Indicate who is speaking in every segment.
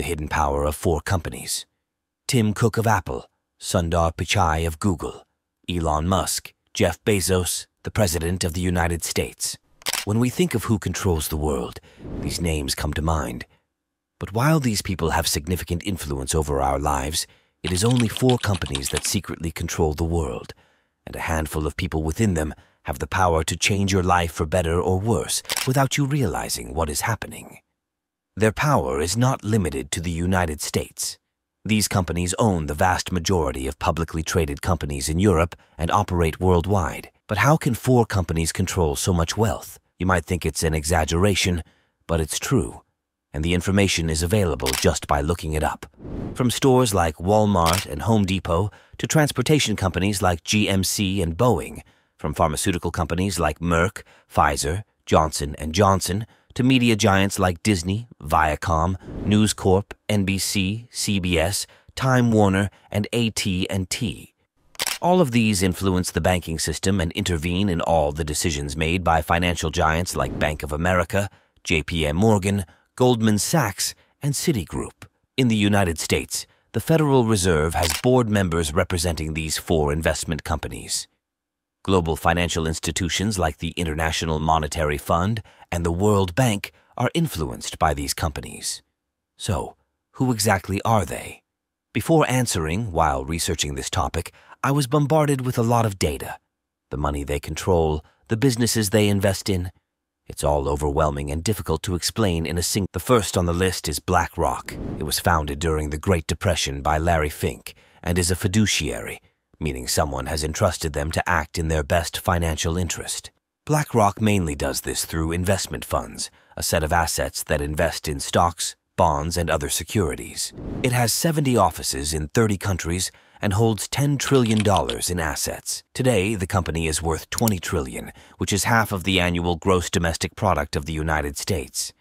Speaker 1: the hidden power of four companies. Tim Cook of Apple, Sundar Pichai of Google, Elon Musk, Jeff Bezos, the President of the United States. When we think of who controls the world, these names come to mind. But while these people have significant influence over our lives, it is only four companies that secretly control the world, and a handful of people within them have the power to change your life for better or worse without you realizing what is happening. Their power is not limited to the United States. These companies own the vast majority of publicly traded companies in Europe and operate worldwide. But how can four companies control so much wealth? You might think it's an exaggeration, but it's true. And the information is available just by looking it up. From stores like Walmart and Home Depot to transportation companies like GMC and Boeing, from pharmaceutical companies like Merck, Pfizer, Johnson & Johnson, to media giants like Disney, Viacom, News Corp, NBC, CBS, Time Warner, and AT&T. All of these influence the banking system and intervene in all the decisions made by financial giants like Bank of America, JP Morgan, Goldman Sachs, and Citigroup. In the United States, the Federal Reserve has board members representing these four investment companies. Global financial institutions like the International Monetary Fund and the World Bank are influenced by these companies. So, who exactly are they? Before answering, while researching this topic, I was bombarded with a lot of data. The money they control, the businesses they invest in. It's all overwhelming and difficult to explain in a single. The first on the list is BlackRock. It was founded during the Great Depression by Larry Fink and is a fiduciary, meaning someone has entrusted them to act in their best financial interest. BlackRock mainly does this through investment funds, a set of assets that invest in stocks, bonds, and other securities. It has 70 offices in 30 countries and holds $10 trillion in assets. Today, the company is worth 20 trillion, which is half of the annual gross domestic product of the United States.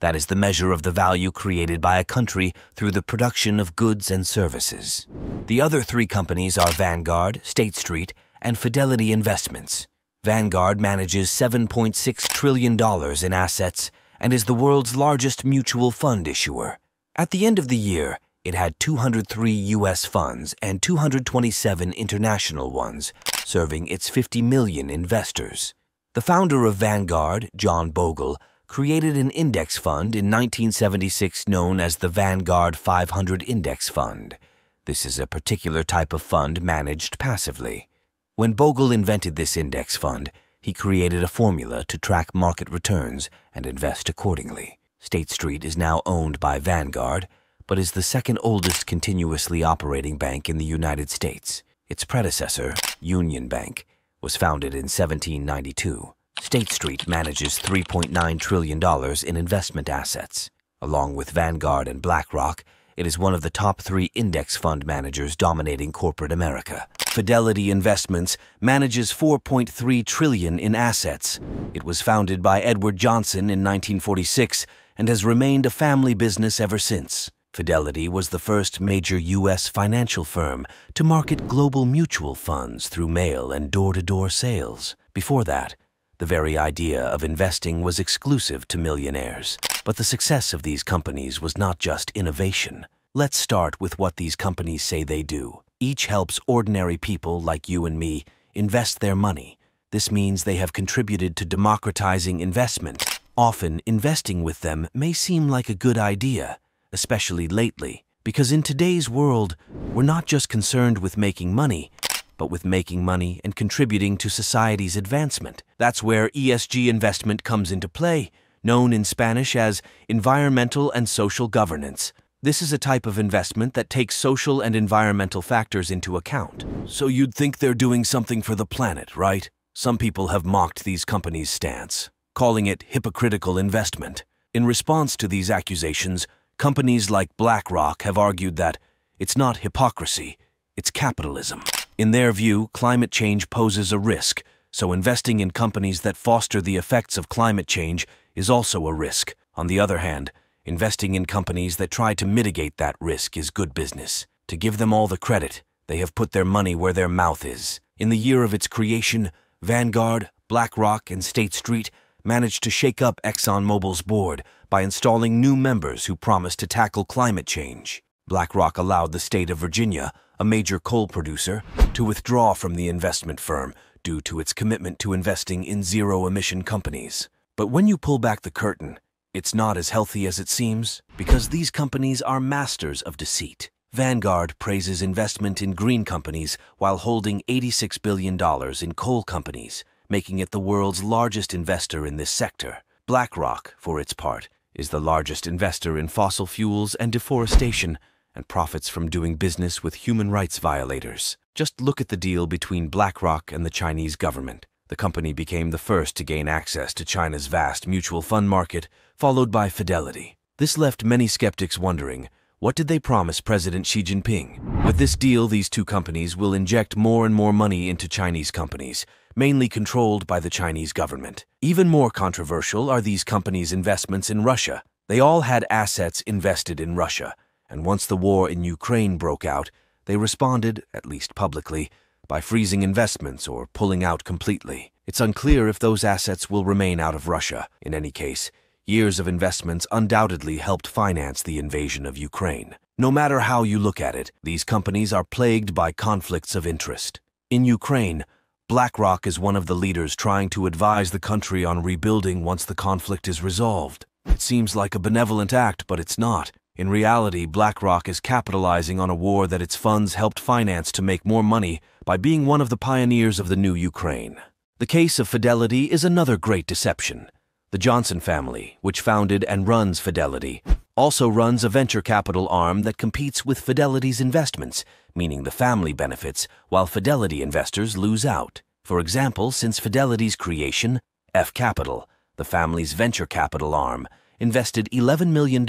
Speaker 1: That is the measure of the value created by a country through the production of goods and services. The other three companies are Vanguard, State Street, and Fidelity Investments. Vanguard manages $7.6 trillion in assets and is the world's largest mutual fund issuer. At the end of the year, it had 203 U.S. funds and 227 international ones, serving its 50 million investors. The founder of Vanguard, John Bogle, created an index fund in 1976 known as the Vanguard 500 Index Fund. This is a particular type of fund managed passively. When Bogle invented this index fund, he created a formula to track market returns and invest accordingly. State Street is now owned by Vanguard, but is the second oldest continuously operating bank in the United States. Its predecessor, Union Bank, was founded in 1792. State Street manages $3.9 trillion in investment assets. Along with Vanguard and BlackRock, it is one of the top three index fund managers dominating corporate America. Fidelity Investments manages 4.3 trillion in assets. It was founded by Edward Johnson in 1946 and has remained a family business ever since. Fidelity was the first major U.S. financial firm to market global mutual funds through mail and door-to-door -door sales. Before that, the very idea of investing was exclusive to millionaires. But the success of these companies was not just innovation. Let's start with what these companies say they do. Each helps ordinary people like you and me invest their money. This means they have contributed to democratizing investment. Often, investing with them may seem like a good idea, especially lately, because in today's world, we're not just concerned with making money, but with making money and contributing to society's advancement. That's where ESG investment comes into play, known in Spanish as environmental and social governance. This is a type of investment that takes social and environmental factors into account. So you'd think they're doing something for the planet, right? Some people have mocked these companies' stance, calling it hypocritical investment. In response to these accusations, companies like BlackRock have argued that it's not hypocrisy, it's capitalism. In their view, climate change poses a risk, so investing in companies that foster the effects of climate change is also a risk. On the other hand, investing in companies that try to mitigate that risk is good business. To give them all the credit, they have put their money where their mouth is. In the year of its creation, Vanguard, BlackRock, and State Street managed to shake up ExxonMobil's board by installing new members who promised to tackle climate change. BlackRock allowed the state of Virginia, a major coal producer, to withdraw from the investment firm due to its commitment to investing in zero-emission companies. But when you pull back the curtain, it's not as healthy as it seems, because these companies are masters of deceit. Vanguard praises investment in green companies while holding $86 billion in coal companies, making it the world's largest investor in this sector. BlackRock, for its part, is the largest investor in fossil fuels and deforestation and profits from doing business with human rights violators. Just look at the deal between BlackRock and the Chinese government. The company became the first to gain access to China's vast mutual fund market, followed by Fidelity. This left many skeptics wondering, what did they promise President Xi Jinping? With this deal, these two companies will inject more and more money into Chinese companies, mainly controlled by the Chinese government. Even more controversial are these companies' investments in Russia. They all had assets invested in Russia, and once the war in Ukraine broke out, they responded, at least publicly, by freezing investments or pulling out completely. It's unclear if those assets will remain out of Russia. In any case, Years of investments undoubtedly helped finance the invasion of Ukraine. No matter how you look at it, these companies are plagued by conflicts of interest. In Ukraine, BlackRock is one of the leaders trying to advise the country on rebuilding once the conflict is resolved. It seems like a benevolent act, but it's not. In reality, BlackRock is capitalizing on a war that its funds helped finance to make more money by being one of the pioneers of the new Ukraine. The case of Fidelity is another great deception. The Johnson family, which founded and runs Fidelity, also runs a venture capital arm that competes with Fidelity's investments, meaning the family benefits while Fidelity investors lose out. For example, since Fidelity's creation, F Capital, the family's venture capital arm, invested $11 million in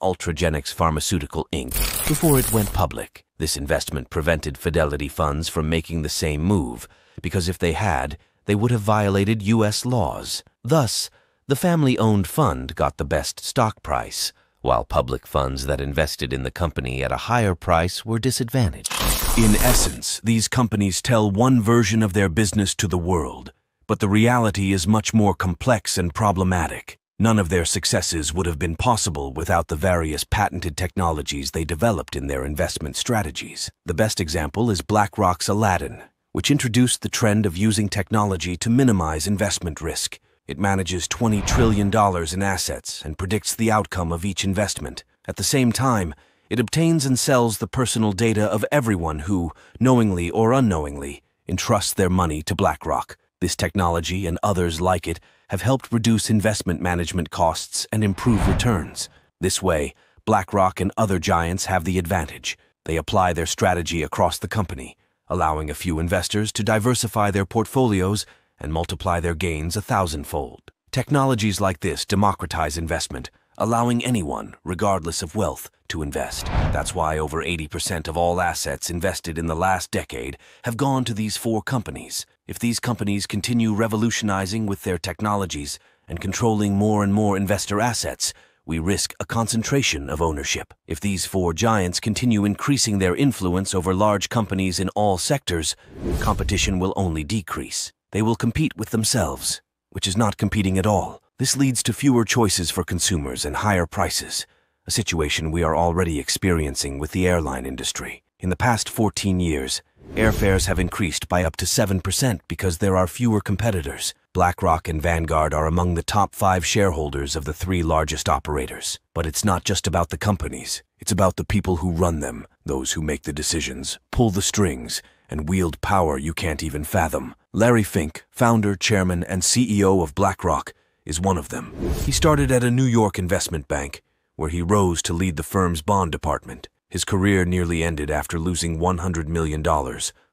Speaker 1: Ultragenyx Pharmaceutical Inc. before it went public. This investment prevented Fidelity funds from making the same move, because if they had, they would have violated U.S. laws. Thus, the family-owned fund got the best stock price, while public funds that invested in the company at a higher price were disadvantaged. In essence, these companies tell one version of their business to the world, but the reality is much more complex and problematic. None of their successes would have been possible without the various patented technologies they developed in their investment strategies. The best example is BlackRock's Aladdin, which introduced the trend of using technology to minimize investment risk. It manages $20 trillion in assets and predicts the outcome of each investment. At the same time, it obtains and sells the personal data of everyone who, knowingly or unknowingly, entrusts their money to BlackRock. This technology and others like it have helped reduce investment management costs and improve returns. This way, BlackRock and other giants have the advantage. They apply their strategy across the company, allowing a few investors to diversify their portfolios and multiply their gains a thousandfold. Technologies like this democratize investment, allowing anyone, regardless of wealth, to invest. That's why over 80% of all assets invested in the last decade have gone to these four companies. If these companies continue revolutionizing with their technologies and controlling more and more investor assets, we risk a concentration of ownership. If these four giants continue increasing their influence over large companies in all sectors, competition will only decrease. They will compete with themselves, which is not competing at all. This leads to fewer choices for consumers and higher prices, a situation we are already experiencing with the airline industry. In the past 14 years, airfares have increased by up to 7% because there are fewer competitors. BlackRock and Vanguard are among the top five shareholders of the three largest operators. But it's not just about the companies. It's about the people who run them, those who make the decisions, pull the strings, and wield power you can't even fathom. Larry Fink, founder, chairman, and CEO of BlackRock, is one of them. He started at a New York investment bank, where he rose to lead the firm's bond department. His career nearly ended after losing $100 million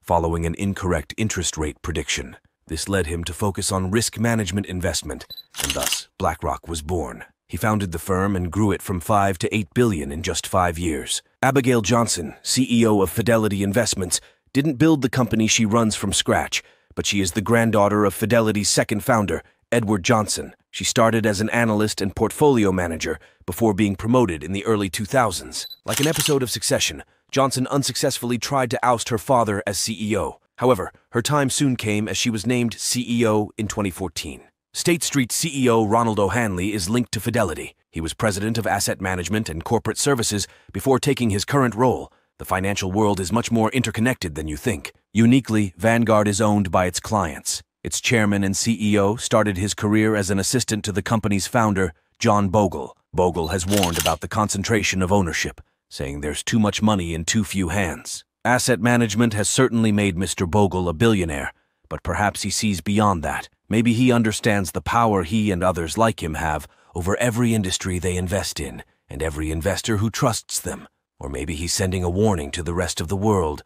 Speaker 1: following an incorrect interest rate prediction. This led him to focus on risk management investment, and thus BlackRock was born. He founded the firm and grew it from 5 to 8 billion in just five years. Abigail Johnson, CEO of Fidelity Investments, didn't build the company she runs from scratch, but she is the granddaughter of Fidelity's second founder, Edward Johnson. She started as an analyst and portfolio manager before being promoted in the early 2000s. Like an episode of Succession, Johnson unsuccessfully tried to oust her father as CEO. However, her time soon came as she was named CEO in 2014. State Street CEO Ronald O'Hanley is linked to Fidelity. He was president of asset management and corporate services before taking his current role. The financial world is much more interconnected than you think. Uniquely, Vanguard is owned by its clients. Its chairman and CEO started his career as an assistant to the company's founder, John Bogle. Bogle has warned about the concentration of ownership, saying there's too much money in too few hands. Asset management has certainly made Mr. Bogle a billionaire, but perhaps he sees beyond that. Maybe he understands the power he and others like him have over every industry they invest in and every investor who trusts them. Or maybe he's sending a warning to the rest of the world,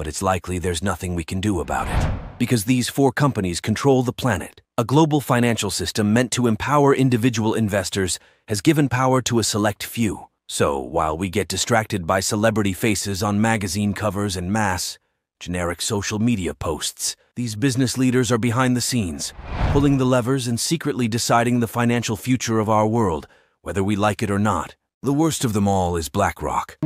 Speaker 1: but it's likely there's nothing we can do about it. Because these four companies control the planet. A global financial system meant to empower individual investors has given power to a select few. So, while we get distracted by celebrity faces on magazine covers and mass, generic social media posts, these business leaders are behind the scenes, pulling the levers and secretly deciding the financial future of our world, whether we like it or not. The worst of them all is BlackRock.